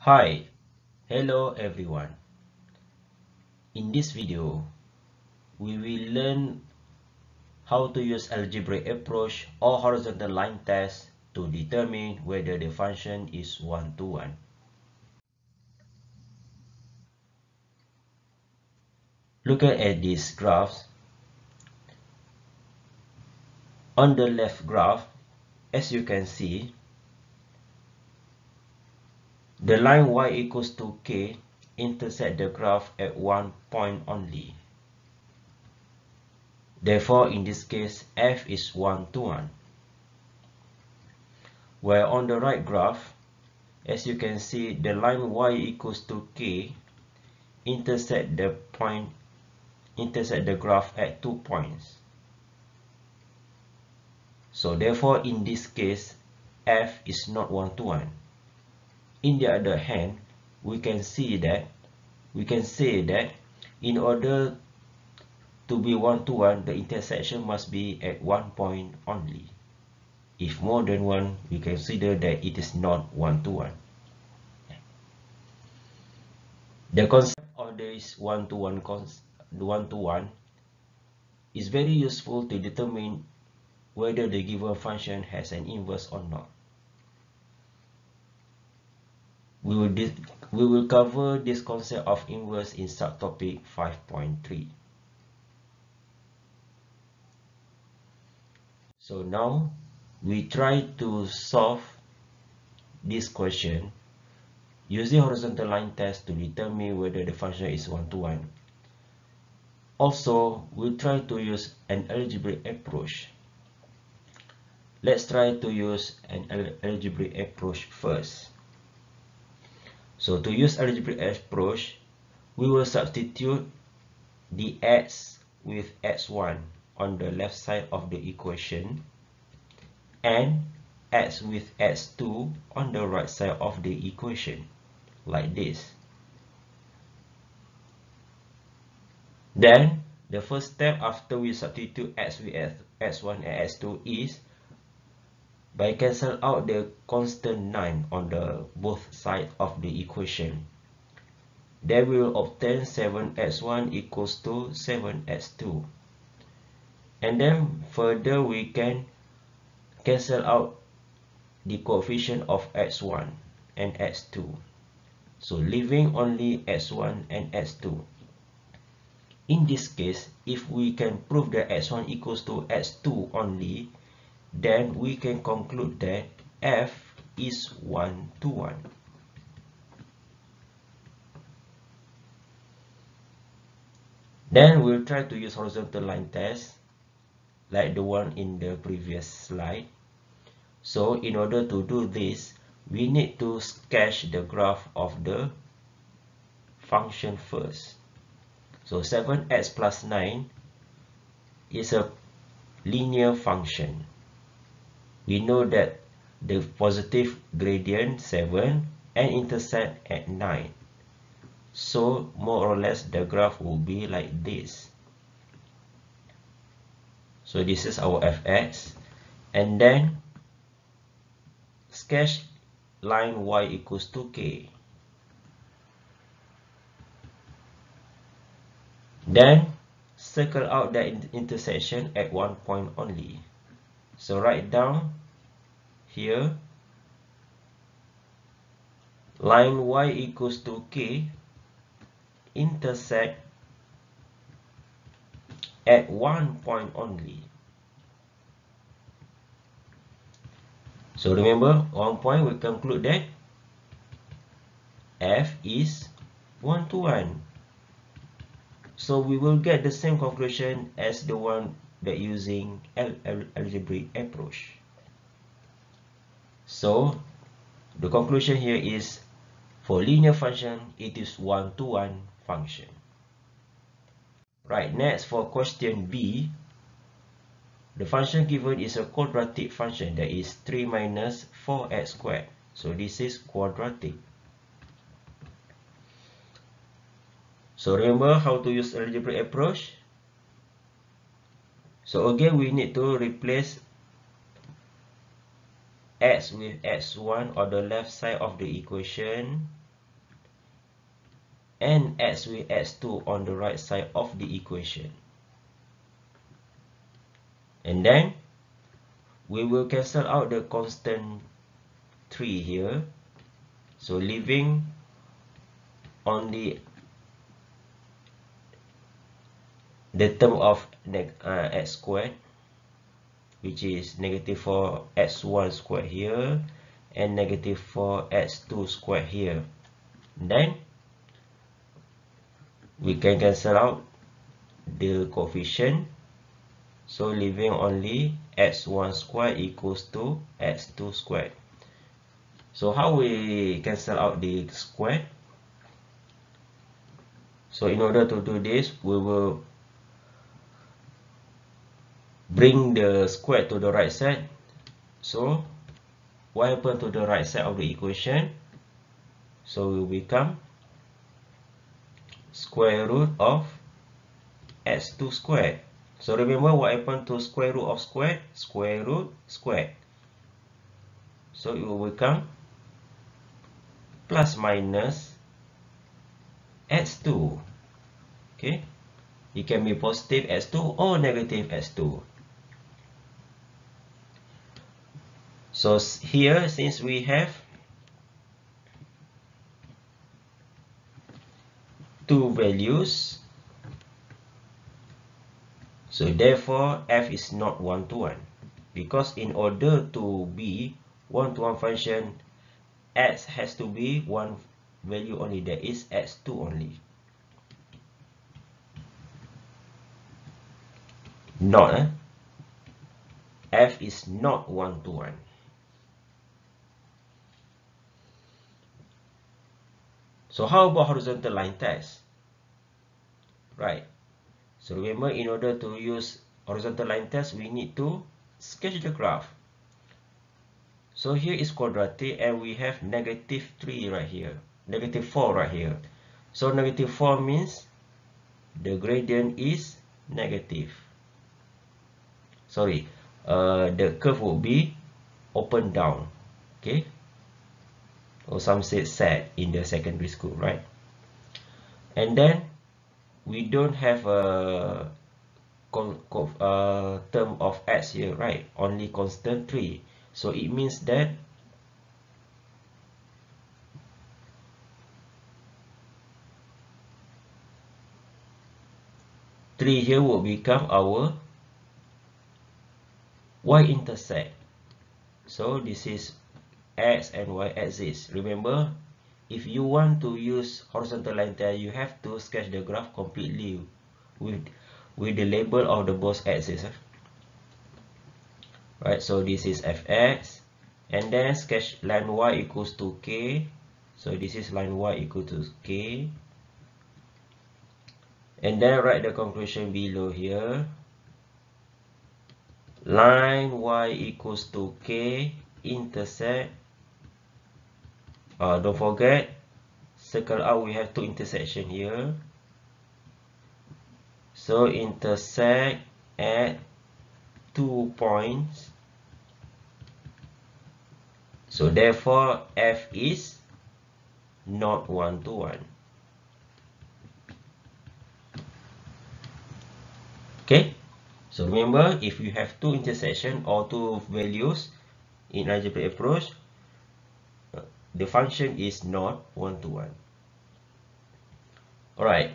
Hi, hello everyone. In this video, we will learn how to use algebraic approach or horizontal line test to determine whether the function is one-to-one. -one. Looking at these graphs, on the left graph, as you can see, The line y equals to k intersect the graph at one point only. Therefore, in this case, f is 1 to 1. Where on the right graph, as you can see, the line y equals to k intersect the point intersect the graph at two points. So therefore, in this case, f is not 1 to 1. In the other hand, we can see that we can say that in order to be one-to-one, -one, the intersection must be at one point only. If more than one, we consider that it is not one-to-one. -one. The concept of this one-to-one one-to-one -one is very useful to determine whether the given function has an inverse or not. We will, we will cover this concept of inverse in subtopic 5.3. So now we try to solve this question using horizontal line test to determine whether the function is one-to-one. -one. Also, we'll try to use an algebraic approach. Let's try to use an algebraic approach first. So to use algebraic approach, we will substitute the x with x1 on the left side of the equation and x with x2 on the right side of the equation, like this. Then, the first step after we substitute x with x1 and x2 is by cancel out the constant 9 on the both sides of the equation. Then we will obtain 7x1 equals to 7x2. And then further we can cancel out the coefficient of x1 and x2. So leaving only x1 and x2. In this case, if we can prove that x1 equals to x2 only, then we can conclude that f is 1 to 1. Then we'll try to use horizontal line test like the one in the previous slide. So in order to do this, we need to sketch the graph of the function first. So 7x plus 9 is a linear function we know that the positive gradient 7 and intercept at 9 so more or less the graph will be like this. So this is our fx and then sketch line y equals to k. Then circle out the intersection at one point only. So write down here line y equals to k intersect at one point only. So remember, one point we conclude that f is 1 to 1. So we will get the same conclusion as the one that using algebraic approach. So the conclusion here is for linear function, it is one-to-one -one function. Right, next for question B, the function given is a quadratic function that is 3 minus 4x squared. So this is quadratic. So remember how to use algebraic approach? So again, we need to replace x with x1 on the left side of the equation and x with x2 on the right side of the equation. And then we will cancel out the constant 3 here. So leaving only the term of uh, x squared which is negative 4 x1 squared here and negative 4 x2 squared here. Then we can cancel out the coefficient. So leaving only x1 squared equals to x2 squared. So how we cancel out the square? So in order to do this we will bring the square to the right side so what happen to the right side of the equation so will become square root of x2 squared. So remember what happened to square root of square? Square root square. So it will become plus minus x2. Okay. It can be positive x2 or negative x2. So here since we have two values so therefore f is not one to one. Because in order to be one to one function x has to be one value only. There is x2 only. Not eh? f is not one to one So how about horizontal line test? Right. So remember in order to use horizontal line test, we need to sketch the graph. So here is quadratic and we have negative 3 right here. Negative 4 right here. So negative 4 means the gradient is negative. Sorry, uh, the curve will be open down. Okay or some say set in the secondary school right? And then we don't have a uh, term of x here right? Only constant 3 so it means that three here will become our y-intercept so this is x and y axis. Remember if you want to use horizontal line test you have to sketch the graph completely with with the label of the both axis eh? right so this is fx and then sketch line y equals to k. So this is line y equal to k. And then write the conclusion below here. Line y equals to k intersect uh, don't forget circle out we have two intersection here. So intersect at two points. So therefore f is not one to one. Okay? So remember if you have two intersection or two values in algebraic approach the function is not one-to-one. -one. Alright,